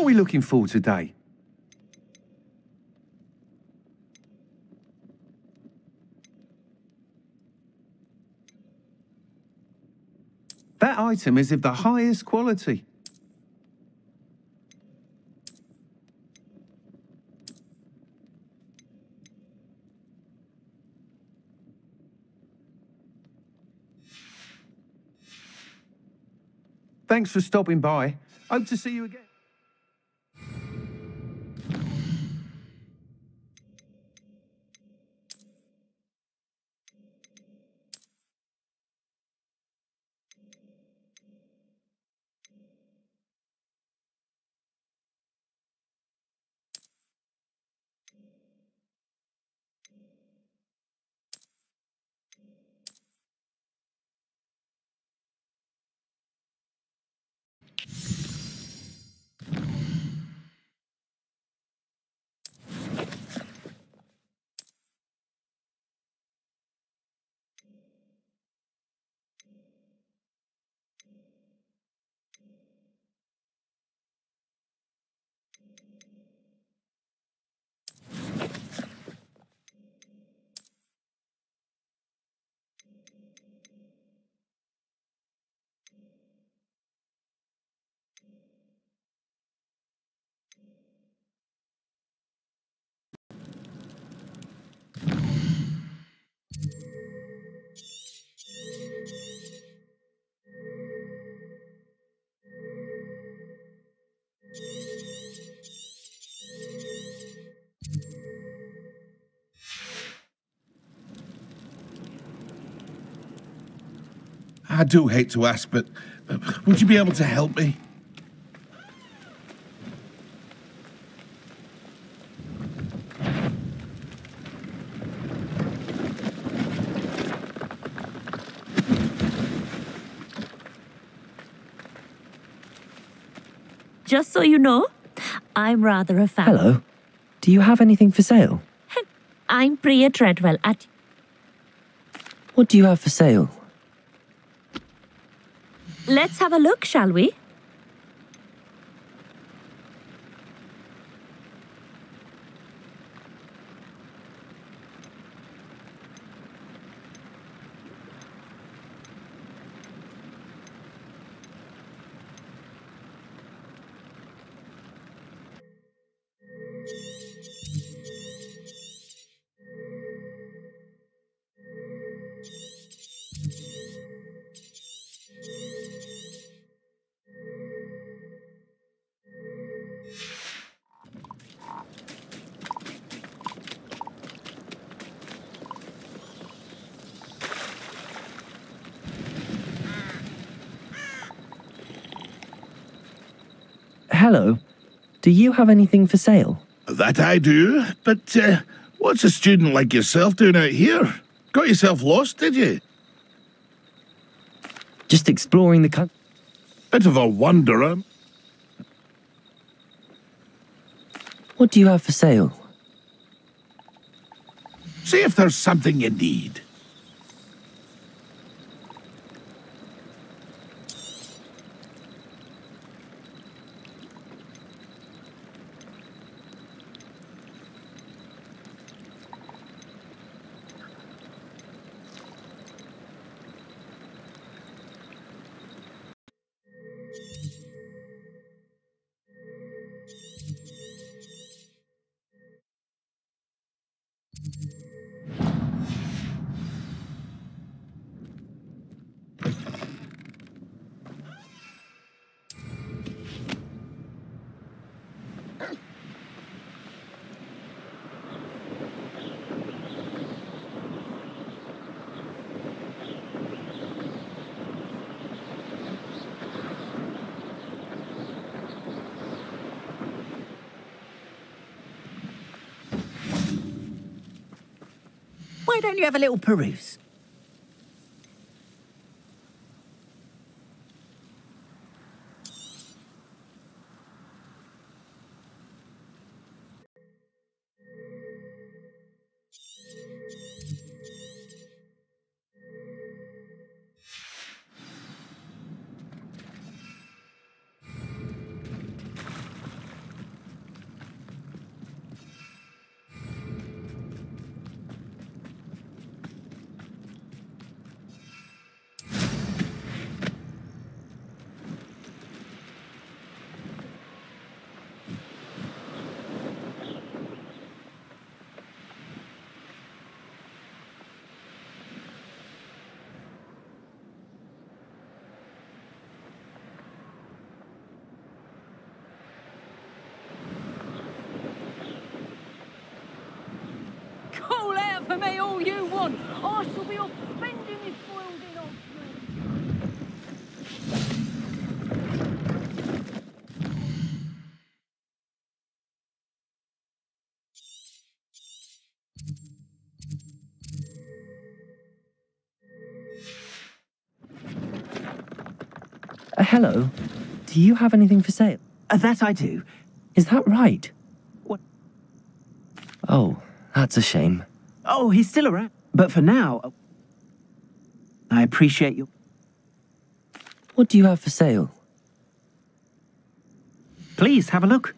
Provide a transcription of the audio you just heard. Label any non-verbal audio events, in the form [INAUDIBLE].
What are we looking for today? That item is of the highest quality. Thanks for stopping by. Hope to see you again. I do hate to ask, but uh, would you be able to help me? Just so you know, I'm rather a fan. Hello. Do you have anything for sale? [LAUGHS] I'm Priya Treadwell at. What do you have for sale? Let's have a look, shall we? Hello. Do you have anything for sale? That I do, but uh, what's a student like yourself doing out here? Got yourself lost, did you? Just exploring the country. Bit of a wanderer. What do you have for sale? See if there's something you need. Why don't you have a little peruse? For me all you want. I shall be off spending this spoiled in Oxford. Uh, hello. Do you have anything for sale? Uh, that I do. Is that right? What? Oh, that's a shame. Oh, he's still around. But for now, I appreciate you. What do you have for sale? Please have a look.